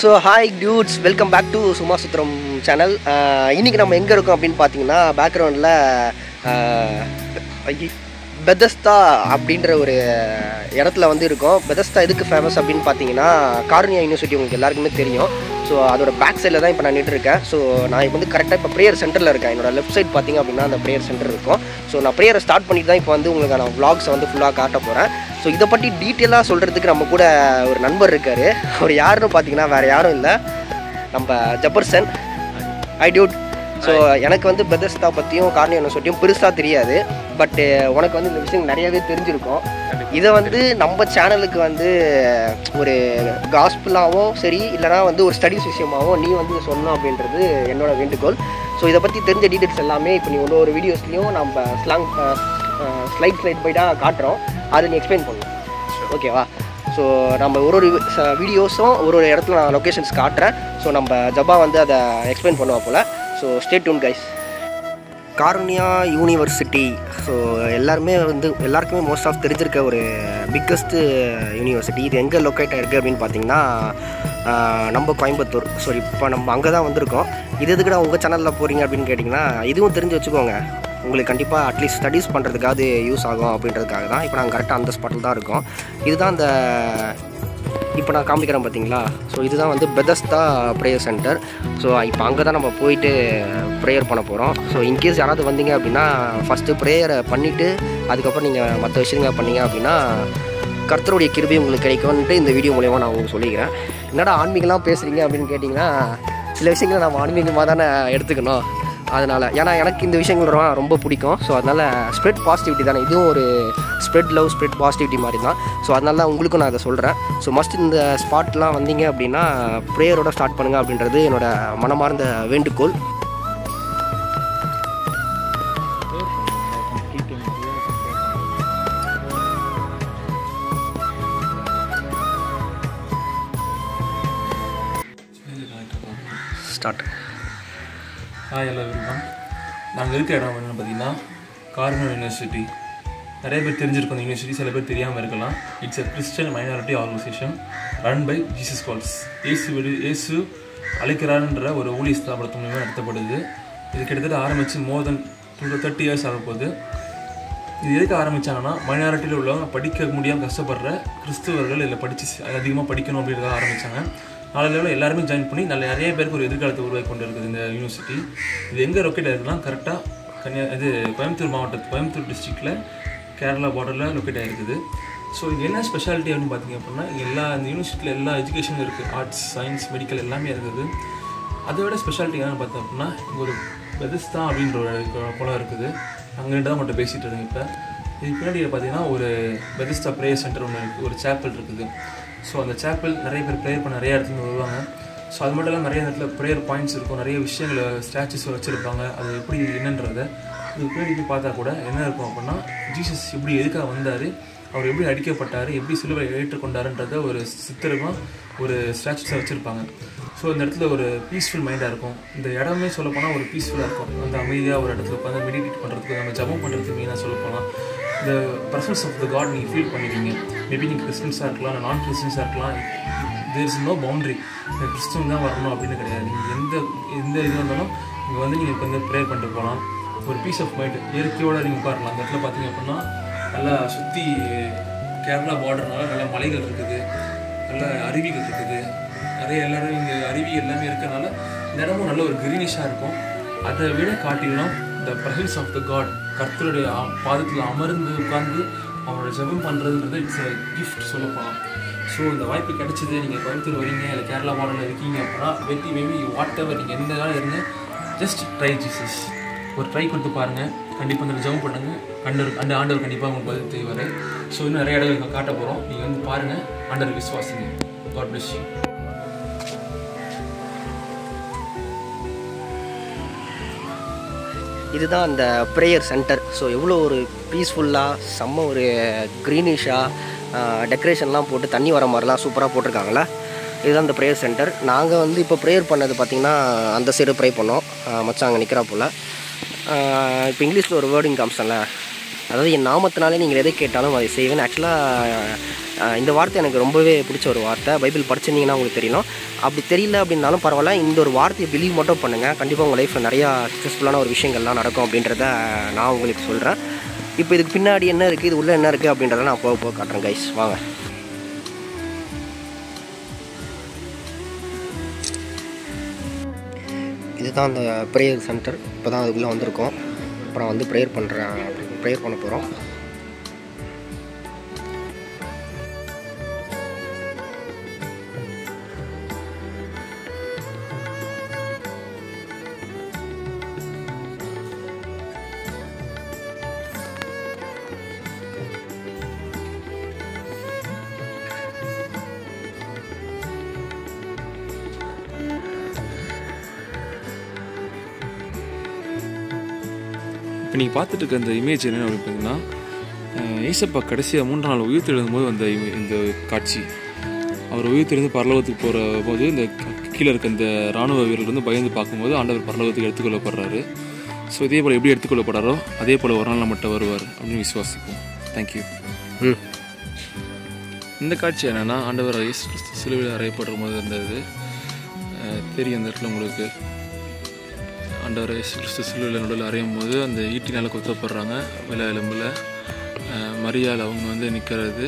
So hi dudes welcome back to Summa Suthiram channel இன்றைக்கி நம்ம எங்கே இருக்கோம் அப்படின்னு பார்த்தீங்கன்னா பேக்ரவுண்டில் uh, பெதஸ்தா அப்படின்ற ஒரு இடத்துல வந்து இருக்கோம். பெதஸ்தா எதுக்கு ஃபேமஸ் அப்படின்னு பார்த்தீங்கன்னா கார்னியா யூனிவர்சிட்டி உங்களுக்கு எல்லாருக்குமே தெரியும். ஸோ அதோட பேக் சைடில் தான் இப்போ நான் நின்றுருக்கேன் ஸோ நான் இப்போ வந்து கரெக்டாக இப்போ ப்ரேயர் சென்டரில் இருக்கேன். என்னோட லெஃப்ட் சைட் பார்த்தீங்க அப்படின்னா அந்த ப்ரேயர் சென்டர் இருக்கும். ஸோ நான் ப்ரேயரை ஸ்டார்ட் பண்ணிட்டு தான் இப்போ வந்து உங்களுக்கு நான் விளாக்ஸை வந்து ஃபுல்லாக காட்ட போகிறேன் ஸோ இதை பற்றி டீட்டெயிலாக சொல்கிறதுக்கு நம்ம கூட ஒரு நண்பர் இருக்கார். அவர் யாருன்னு பார்த்தீங்கன்னா வேறு யாரும் இல்லை. நம்ம ஜப்பர்சன் ஐ டியூட் ஸோ எனக்கு வந்து பெதஸ்தா பற்றியும் கார்னியா யூனிவர்சிட்டியும் பெருசாக தெரியாது. பட் உனக்கு வந்து இந்த விஷயம் நிறையவே தெரிஞ்சிருக்கும். இதை வந்து நம்ம சேனலுக்கு வந்து ஒரு காஸ்பிளாகவும் சரி இல்லைனா வந்து ஒரு ஸ்டடீஸ் விஷயமாகவும் நீ வந்து சொன்னோம் அப்படின்றது என்னோட வேண்டுகோள். ஸோ இதை பற்றி தெரிஞ்ச டீட்டெயில்ஸ் எல்லாமே இப்போ நீ ஒரு ஒரு வீடியோஸ்லையும் நம்ம ஸ்லாங் ஸ்லைட் ஸ்லைட் பைட்டாக காட்டுறோம். அதை நீ எக்ஸ்பிளைன் பண்ணணும் ஓகேவா ஸோ நம்ம ஒரு ஒரு வீடியோஸும் ஒரு ஒரு இடத்துல நான் லொக்கேஷன்ஸ் காட்டுறேன். ஸோ நம்ம ஜபா வந்து அதை எக்ஸ்பிளைன் பண்ணுவா போல். So stay tuned guys Karunya university so எல்லாருமே வந்து எல்லாருக்குமே மோஸ்ட் ஆஃப் தெரிஞ்சிருக்க ஒரு பிக்கஸ்ட்டு யூனிவர்சிட்டி uh, இது எங்கே லொக்கேட் ஆகிருக்கு அப்படின்னு பார்த்தீங்கன்னா நம்ம கோயம்புத்தூர். ஸோ இப்போ நம்ம அங்கே தான் வந்திருக்கோம். இது எதுக்குடா உங்கள் சேனலில் போகிறீங்க அப்படின்னு கேட்டிங்கன்னா இதுவும் தெரிஞ்சு வச்சுக்கோங்க. உங்களுக்கு கண்டிப்பாக அட்லீஸ்ட் ஸ்டடீஸ் பண்ணுறதுக்காவது யூஸ் ஆகும் அப்படின்றதுக்காக தான் இப்போ நாங்கள் கரெக்டாக அந்த ஸ்பாட்டில் தான் இருக்கோம். இதுதான் அந்த இப்போ நான் காமிக்கிறேன் பார்த்தீங்களா? ஸோ இதுதான் வந்து பெதஸ்தா ப்ரேயர் சென்டர் ஸோ இப்போ அங்கே தான் நம்ம போயிட்டு ப்ரேயர் பண்ண போகிறோம் ஸோ இன்கேஸ் யாராவது வந்தீங்க அப்படின்னா ஃபஸ்ட்டு ப்ரேயரை பண்ணிவிட்டு அதுக்கப்புறம் நீங்கள் மற்ற விஷயங்கள் பண்ணீங்க அப்படின்னா கர்த்தருடைய கிருபை உங்களுக்கு கிடைக்கும்ன்ட்டு இந்த வீடியோ மூலயமா நான் உங்களுக்கு சொல்லிக்கிறேன். என்னடா ஆன்மீகம்லாம் பேசுகிறீங்க அப்படின்னு கேட்டிங்கன்னா சில விஷயங்களை நம்ம ஆன்மீகமாக தானே எடுத்துக்கணும். அதனால். ஏன்னா எனக்கு இந்த விஷயங்கள் ரொம்ப பிடிக்கும். ஸோ அதனால் ஸ்ப்ரெட் பாசிட்டிவிட்டி தானே. இதுவும் ஒரு ஸ்ப்ரெட் லவ் ஸ்ப்ரெட் பாசிட்டிவிட்டி மாதிரி தான் ஸோ அதனால தான் உங்களுக்கும் நான் அதை சொல்கிறேன் ஸோ மஸ்ட் இந்த ஸ்பாட்லாம் வந்தீங்க அப்படின்னா ப்ரேயரோட ஸ்டார்ட் பண்ணுங்கள் அப்படின்றது என்னோட மனமார்ந்த வேண்டுகோள். ஸ்டார்ட் ஹாய் ஹலோ வெல்கம் நாங்கள் இருக்கிற இடம் என்னென்னு பார்த்தீங்கன்னா கார்னர் யூனிவர்சிட்டி நிறைய பேர் தெரிஞ்சிருக்கும் இந்த யூனிவர்சிட்டி சில பேர் தெரியாமல் இருக்கலாம். It's a Christian minority organisation run by Jesus calls இயேசு விடு இயேசு அழைக்கிறாருன்ற ஒரு ஊழிய ஸ்தாபனத்து மூலமாக நடத்தப்படுது. இது கிட்டத்தட்ட ஆரம்பித்து more than two thirty years ஆக போகுது. இது எதுக்கு ஆரம்பிச்சாங்கன்னா மைனாரிட்டியில் உள்ளவங்க படிக்க முடியாமல் கஷ்டப்படுற கிறிஸ்துவர்கள் இதில் படித்து அதிகமாக படிக்கணும் அப்படின்றத ஆரம்பித்தாங்க நாளையில் எல்லாருமே ஜாயின் பண்ணி நல்ல நிறைய பேருக்கு ஒரு எதிர்காலத்தை உருவாக்கி கொண்டு இருக்குது இந்த யூனிவர்சிட்டி இது எங்கே லொக்கேட் ஆயிருக்குன்னா கரெக்டாக கன்னியா இது கோயம்புத்தூர் மாவட்டத்து கோயம்புத்தூர் டிஸ்ட்ரிக்டில் கேரளா பார்டரில் லொக்கேட் ஆகிருக்குது ஸோ இங்கே என்ன ஸ்பெஷாலிட்டி அப்படின்னு பார்த்தீங்க அப்படின்னா எல்லா இந்த யூனிவர்சிட்டியில் எல்லா எஜுகேஷனும் இருக்குது ஆர்ட்ஸ் சயின்ஸ் மெடிக்கல் எல்லாமே இருக்குது. அதை விட ஸ்பெஷாலிட்டி என்னென்னு பார்த்தோம் அப்படின்னா இங்கே ஒரு பெதிஸ்தா அப்படின்ற ஒரு குளம் இருக்குது. அங்கே தான் மட்டும் பேசிகிட்டு இருந்தேன் இப்போ. இதுக்கு பின்னாடி பார்த்தீங்கன்னா ஒரு பெதிஸ்தா ப்ரேயர் சென்டர் ஒன்று இருக்குது ஒரு சேப்பல் இருக்குது. ஸோ அந்த சேப்பல் நிறைய பேர் ப்ரேயர் பண்ண நிறைய இடத்துல வருவாங்க. ஸோ அது மட்டும் இல்லாமல் நிறைய இடத்துல ப்ரேயர் பாயிண்ட்ஸ் இருக்கும். நிறைய விஷயங்களை ஸ்டாச்சுஸ் வச்சுருப்பாங்க. அது எப்படி என்னன்றதை இது பின்னாடி பார்த்தா கூட என்ன இருக்கும் அப்படின்னா ஜீசஸ் எப்படி எதுக்காக வந்தார் அவர் எப்படி அடிக்கப்பட்டார் எப்படி சிலுவை ஏற்றுக்கொண்டாருன்றத ஒரு சித்திரமாக ஒரு ஸ்டாச்சுஸை வச்சுருப்பாங்க. ஸோ இந்த இடத்துல ஒரு பீஸ்ஃபுல் மைண்டாக இருக்கும். இந்த இடமே சொல்லப்போனால் ஒரு பீஸ்ஃபுல்லாக இருக்கும். அந்த அமைதியாக ஒரு இடத்துல உட்காந்து மெடிடேட் பண்ணுறதுக்கு நம்ம ஜபம் பண்ணுறதுக்கு மெயினாக சொல்லப்போனால் இந்த ப்ரசன்ஸ் ஆஃப் த காட் நீங்கள் ஃபீல் பண்ணிக்கிங்க. மேபி நீங்கள் கிறிஸ்டின்ஸாக இருக்கலாம் நான் கிறிஸ்டின்ஸாக இருக்கலாம். There is no boundary Christian தான் வரணும் அப்படின்னு கிடையாது. நீங்கள் எந்த எந்த இது இருந்தாலும் இங்கே வந்து நீங்கள் இப்போ வந்து ப்ரேயர் பண்ணிட்டு போகலாம். ஒரு பீஸ் ஆஃப் மைண்ட் இயற்கையோடு நீங்கள் உட்காரலாம். அந்த இடத்துல பார்த்தீங்க அப்படின்னா நல்லா சுற்றி கேரளா பார்டர்னால நல்ல மலைகள் இருக்குது. நல்ல அருவிகள் இருக்குது. நிறைய எல்லாரும் இங்கே அருவி எல்லாமே இருக்கறனால இந்த இடமும் நல்ல ஒரு கிரீனிஷாக இருக்கும். அதை விட காட்டிலும் the presence of the god கர்த்தருடைய பாதத்தில் அமர்ந்து உட்கார்ந்து அவரோட ஜெபம் பண்ணுறதுன்றது இட்ஸ் அ கிஃப்ட் சொல்ல போகலாம் ஸோ இந்த வாய்ப்பு கிடைச்சது நீங்கள் கோயம்புத்தூர் வரீங்க இல்லை கேரளா மாடலில் இருக்கீங்க அப்படின்னா வெட்டி மேபி வாட் எவர் நீங்கள் எந்த காலம் இருங்க ஜஸ்ட் ட்ரை ஜீசஸ் ஒரு ட்ரை கொடுத்து பாருங்கள் கண்டிப்பாக அந்த ஜெபம் பண்ணுங்கள் அண்டர் அந்த ஆண்டவர் கண்டிப்பாக உங்களுக்கு பதில் தேவை ஸோ இன்னும் நிறைய இடங்கள் காட்ட போகிறோம் நீங்கள் வந்து பாருங்கள் ஆண்டவர் விசுவாசிங்க. காட் பிளஸ் யூ இதுதான் அந்த ப்ரேயர் சென்டர் ஸோ எவ்வளோ ஒரு பீஸ்ஃபுல்லாக செம்ம ஒரு க்ரீனிஷாக டெக்கரேஷன்லாம் போட்டு தண்ணி வர மாதிரிலாம் சூப்பராக போட்டிருக்காங்களே இதுதான் அந்த ப்ரேயர் சென்டர் நாங்கள் வந்து இப்போ ப்ரேயர் பண்ணது பார்த்திங்கன்னா அந்த சைடு ப்ரே பண்ணோம். மச்சான் அங்கே நிற்கிறா போல். இப்போ இங்கிலீஷில் ஒரு வேர்டிங் காமிச்சல அதாவது என் நாமத்தினாலே நீங்கள் எதை கேட்டாலும் அதை செய்வேன் ஆக்சுவலாக இந்த வார்த்தை எனக்கு ரொம்பவே பிடிச்ச ஒரு வார்த்தை. பைபிள் படிச்சிருந்தீங்கன்னா உங்களுக்கு தெரியணும் அப்படி தெரியல அப்படின்னாலும் பரவாயில்ல. இந்த ஒரு வார்த்தையை பிலீவ் மட்டும் பண்ணுங்கள் கண்டிப்பாக உங்கள் லைஃப்பில் நிறையா சக்ஸஸ்ஃபுல்லான ஒரு விஷயங்கள்லாம் நடக்கும் அப்படின்றத நான் உங்களுக்கு சொல்கிறேன் இப்போ இதுக்கு பின்னாடி என்ன இருக்குது இது உள்ளே என்ன இருக்குது அப்படின்றத நான் போக போக காட்டுறேன் கைஸ் வாங்க. இதுதான் அந்த ப்ரேயர் சென்டர் இப்போ தான் அதுக்குள்ளே வந்திருக்கோம். அப்புறம் வந்து ப்ரேயர் பண்ணுறேன் ப்ரேயர் பண்ண போகிறோம் இப்போ நீங்கள் பார்த்துட்டு இருக்க இந்த இமேஜ் என்ன அப்படின்னு பார்த்தீங்கன்னா அஹ், ஏசப்பா கடைசியாக மூன்று நாள் உயிர் தெழும்போது வந்த இம- இந்த காட்சி. அவர் உயிர் தெழுந்து பரலோகத்துக்கு போகிற போது இந்த கீழே இருக்க இந்த ராணுவ வீரர்கள் வந்து பயந்து பார்க்கும்போது ஆண்டவர் பரலோகத்துக்கு எடுத்துக்கொள்ளப்படுறாரு. ஸோ இதே போல் எப்படி எடுத்துக்கொள்ளப்படுறாரோ அதே போல் ஒரு நாள் நம்மகிட்ட வருவார் அப்படின்னு விசுவாசிப்போம். தேங்க்யூ இந்த காட்சி என்னன்னா ஆண்டவர் சிலுவையில் அறையப்படுற போது இருந்தது தெரியும் அந்த இடத்துல உங்களுக்கு. ஆண்டவர் கிறிஸ்து சிலுவையில் நடுவில் அறையும் போது அந்த ஈட்டினால் குத்தப்படுறாங்க விலை எலும்பில் மரியால் அவங்க வந்து நிற்கிறது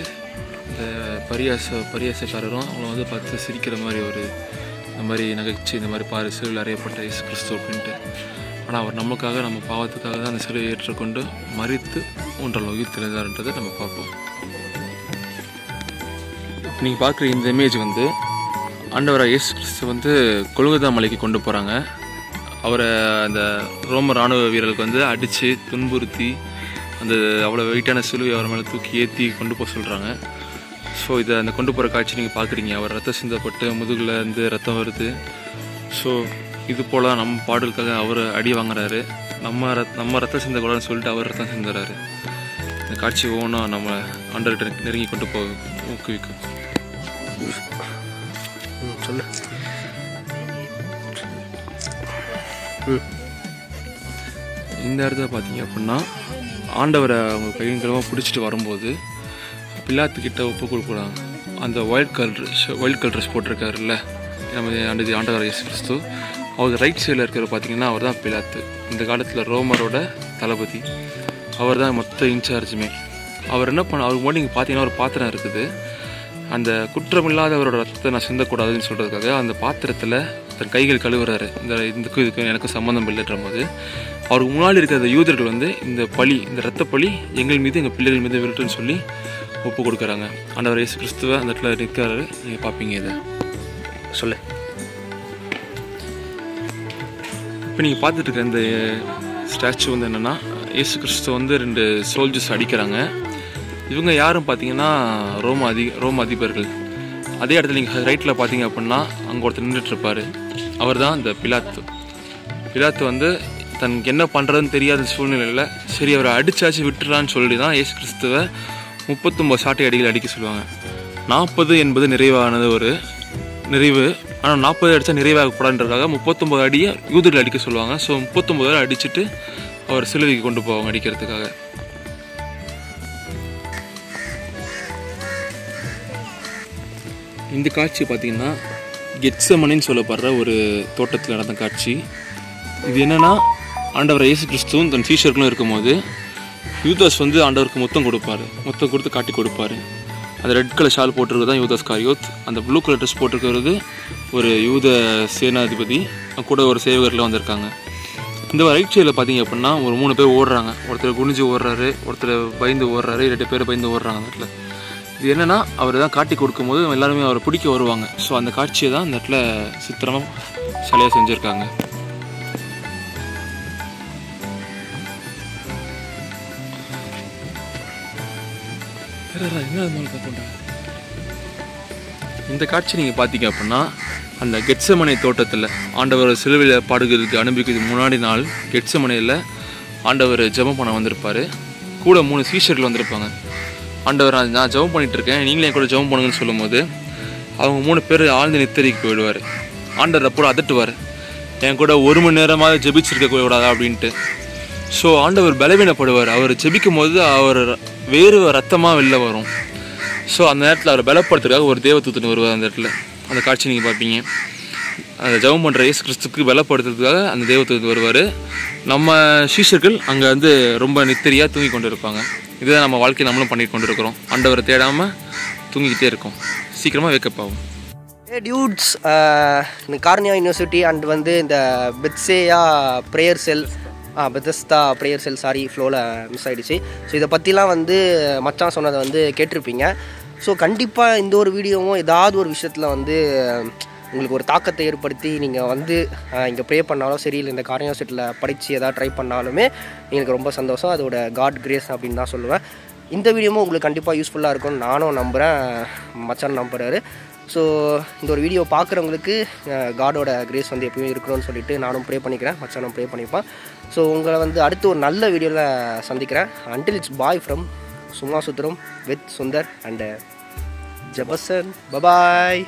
இந்த பரியாச பரியாசக்காரரும் அவங்கள வந்து பார்த்து சிரிக்கிற மாதிரி ஒரு இந்த மாதிரி நகைச்சு இந்த மாதிரி பாரு சிலுவில் அறையப்பட்ட இயேசு கிறிஸ்து அப்படின்ட்டு. ஆனால் அவர் நமக்காக நம்ம பாவத்துக்காக தான் அந்த சிலுவை ஏற்றுக்கொண்டு மறித்து ஒன்றால் உயிர்த்தெழுந்தார்ன்றதை நம்ம பார்ப்போம். நீங்கள் பார்க்குற இந்த இமேஜ் வந்து ஆண்டவராக இயேசு கிறிஸ்து வந்து கொழுகுதா மலைக்கு கொண்டு போகிறாங்க அவரை அந்த ரோம ராணுவ வீரர்களுக்கு வந்து அடித்து துன்புறுத்தி அந்த அவ்வளோ வெயிட்டான சிலுவை அவர் மேலே தூக்கி ஏற்றி கொண்டு போக சொல்கிறாங்க ஸோ இதை அந்த கொண்டு போகிற காட்சி நீங்கள் பார்க்குறீங்க அவர் ரத்தம் சிந்தப்பட்டு முதுகில் இருந்து ரத்தம் வருது. ஸோ இது போல் நம்ம பாடலுக்காக அவர் அடி வாங்குறாரு. நம்ம ரத் நம்ம ரத்தம் சிந்தக்கூடாதுன்னு சொல்லிட்டு அவர் ரத்தம் சிந்துறாரு. இந்த காட்சி ஒவ்வொன்றும் நம்ம ஆண்டர்கிட்ட நெருங்கி கொண்டு போக ஊக்குவிக்கும். சொல்லு. ம் இந்த இடத்துல பார்த்தீங்க அப்படின்னா ஆண்டவரை அவங்க கையும் பிடிச்சிட்டு வரும்போது பிள்ளாத்துக்கிட்ட ஒப்பு கொடுக்குறாங்க அந்த white colour white colour dress போட்டிருக்காருல்ல நம்ம ஆண்டு ஆண்டவர் இயேசு கிறிஸ்து. அவர் ரைட் சைடில் இருக்கிற பார்த்தீங்கன்னா அவர் தான் பிலாத்து. இந்த காலத்தில் ரோமரோட தளபதி. அவர் தான் மொத்த இன்சார்ஜுமே. அவர் என்ன பண்ண அவருக்கு முன்னாடி நீங்கள் பார்த்தீங்கன்னா ஒரு பாத்திரம் இருக்குது. அந்த குற்றமில்லாதவரோட ரத்தத்தை நான் சிந்தக்கூடாதுன்னு சொல்கிறதுக்காக அந்த பாத்திரத்தில் தன் கைகள் கழுவுறாரு. இந்த இதுக்கும் இதுக்கும் எனக்கு சம்மந்தம் இல்லைன்ற போது அவருக்கு முன்னாடி இருக்கிற அந்த யூதர்கள் வந்து இந்த பழி இந்த ரத்த பழி எங்கள் மீது எங்கள் பிள்ளைகள் மீது விரட்டுன்னு சொல்லி ஒப்பு கொடுக்குறாங்க. ஆண்டவர் இயேசு கிறிஸ்துவ அந்த இடத்துல நிற்கிறாரு. நீங்கள் பார்ப்பீங்க இதை. சொல்லு. இப்போ நீங்கள் பார்த்துட்டு இருக்க இந்த ஸ்டாச்சு வந்து என்னென்னா இயேசு கிறிஸ்து வந்து ரெண்டு சோல்ஜர்ஸ் அடிக்கிறாங்க. இவங்க யாரும் பார்த்தீங்கன்னா ரோம அதி ரோம அதிபர்கள். அதே இடத்துல நீங்கள் ரைட்டில் பார்த்தீங்க அப்படின்னா அங்கே ஒருத்தர் நின்றுட்டுருப்பார் அவர் தான் இந்த பிலாத்து. பிலாத்து வந்து தனக்கு என்ன பண்ணுறதுன்னு தெரியாத சூழ்நிலையில் சரி அவரை அடிச்சாச்சு விட்டுறான்னு சொல்லி தான் ஏசு கிறிஸ்துவை முப்பத்தொம்பது சாட்டை அடிகள் அடிக்க சொல்லுவாங்க. நாற்பது என்பது நிறைவானது ஒரு நிறைவு. ஆனால் நாற்பது அடித்தா நிறைவாகக்கூடாதுன்றதுக்காக முப்பத்தொம்பது அடியை யூதர்கள் அடிக்க சொல்லுவாங்க. ஸோ முப்பத்தொம்பது அடி அடிச்சுட்டு அவர் சிலுவைக்கு கொண்டு போவாங்க அடிக்கிறதுக்காக. இந்த காட்சி பார்த்தீங்கன்னா கெட்சமனின்னு சொல்லப்படுற ஒரு தோட்டத்தில் நடந்த காட்சி. இது என்னென்னா ஆண்டவர் இயேசு கிறிஸ்துவும் தன் சீஷர்களும் இருக்கும்போது யூதாஸ் வந்து ஆண்டவருக்கு முத்தம் கொடுப்பாரு. முத்தம் கொடுத்து காட்டி கொடுப்பாரு. அந்த ரெட் கலர் ஷால் போட்டிருக்கிறது தான் யூதாஸ் காரியோத். அந்த ப்ளூ கலர் ட்ரெஸ் போட்டிருக்கிறது ஒரு யூத சேனாதிபதி. கூட ஒரு சேவகர்லாம் வந்திருக்காங்க. இந்த ரைட் சைடில் பார்த்தீங்க அப்படின்னா ஒரு மூணு பேர் ஓடுறாங்க. ஒருத்தர் குனிஞ்சு ஓடுறாரு ஒருத்தர் பயந்து ஓடுறாரு ரெண்டு பேர் பயந்து ஓடுறாங்க அந்த இடத்துல. இது என்னென்னா அவர் தான் காட்டி கொடுக்கும்போது எல்லாருமே அவரை பிடிக்க வருவாங்க. ஸோ அந்த காட்சியை தான் அந்த இடத்துல சித்திரமாக சிலையாக செஞ்சுருக்காங்க. இந்த காட்சி நீங்கள் பார்த்தீங்க அப்படின்னா அந்த கெட்சமனை தோட்டத்தில் ஆண்டவர் சிலுவையில் பாடுகிறதுக்கு அனுபவிக்கிறதுக்கு முன்னாடி நாள் கெட்சமனையில் ஆண்டவர் ஜெபம் பண்ண வந்திருப்பார். கூட மூணு சீஷர்கள் வந்திருப்பாங்க. ஆண்டவர் நான் ஜெபம் பண்ணிகிட்டு இருக்கேன் நீங்களே கூட ஜெபம் பண்ணுங்கன்னு சொல்லும்போது அவங்க மூணு பேர் ஆழ்ந்த நித்தரிக்கு போயிடுவார். ஆண்டவர் அப்போ அதட்டுவார். என் கூட ஒரு மணி நேரமாக ஜெபிச்சிருக்க கூடாதா அப்படின்ட்டு. ஸோ ஆண்டவர் பலவீனப்படுவார். அவர் ஜெபிக்கும் போது அவர் வேறு ரத்தமாக வெளில வரும். ஸோ அந்த நேரத்தில் அவரை பலப்படுத்துறதுக்காக ஒரு தேவதூதன் வருவார் அந்த இடத்துல. அந்த காட்சி நீங்கள் பார்ப்பீங்க. அந்த ஜெபம் பண்ணுற இயேசு கிறிஸ்துக்கு பலப்படுத்துறதுக்காக அந்த தெய்வத்துக்கு வருவார். நம்ம சீஷர்கள் அங்கே வந்து ரொம்ப நித்திரியாக தூங்கி கொண்டு இருப்பாங்க இதுதான் நம்ம வாழ்க்கையை நம்மளும் பண்ணி கொண்டு இருக்கிறோம் ஆண்டவரை தேடாமல் தூங்கிக்கிட்டே இருக்கோம். சீக்கிரமாக வேக்கப் ஆகும். ஏ டியூட்ஸ் uh, இந்த கார்னியா யூனிவர்சிட்டி அண்ட் வந்து இந்த பெட்சேயா ப்ரேயர் செல் ஆ பெதஸ்தா ப்ரேயர் செல் சாரி ஃப்ளோவில் மிஸ் ஆகிடுச்சு ஸோ இதை பற்றிலாம் வந்து மச்சான் சொன்னதை வந்து கேட்டிருப்பீங்க. ஸோ கண்டிப்பாக இந்த ஒரு வீடியோவும் ஏதாவது ஒரு விஷயத்தில் வந்து உங்களுக்கு ஒரு தாக்கத்தை ஏற்படுத்தி நீங்கள் வந்து இங்கே ப்ரே பண்ணாலும் சரி இல்லை இந்த கார்னியா யூனிவர்சிட்டியில் படித்து எதாவது ட்ரை பண்ணாலுமே எனக்கு ரொம்ப சந்தோஷம். அதோட காட் கிரேஸ் அப்படின்னு தான் சொல்லுவேன். இந்த வீடியோவும் உங்களுக்கு கண்டிப்பாக யூஸ்ஃபுல்லாக இருக்கும்னு நானும் நம்புகிறேன் மச்சான் நம்புகிறாரு ஸோ இந்த ஒரு வீடியோ பார்க்குறவங்களுக்கு காடோட கிரேஸ் வந்து எப்பயும் இருக்கணும்னு சொல்லிட்டு நானும் ப்ரே பண்ணிக்கிறேன். மச்சானும் ப்ரே பண்ணிப்பேன். ஸோ உங்களை வந்து அடுத்து ஒரு நல்ல வீடியோவில் சந்திக்கிறேன். Until it's bye from Summa Suthiram with Sundar and Jabasan bye